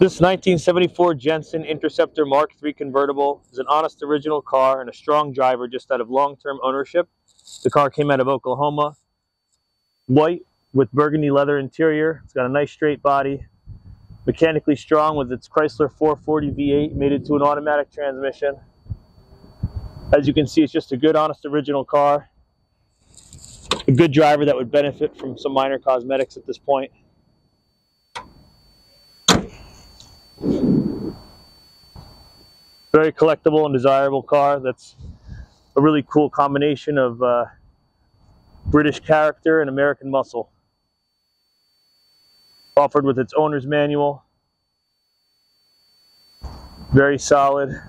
This 1974 Jensen Interceptor Mark III convertible is an honest original car and a strong driver just out of long-term ownership. The car came out of Oklahoma. White with burgundy leather interior. It's got a nice straight body. Mechanically strong with its Chrysler 440 V8 made it to an automatic transmission. As you can see, it's just a good, honest, original car. A good driver that would benefit from some minor cosmetics at this point. Very collectible and desirable car. That's a really cool combination of uh, British character and American muscle. Offered with its owner's manual. Very solid.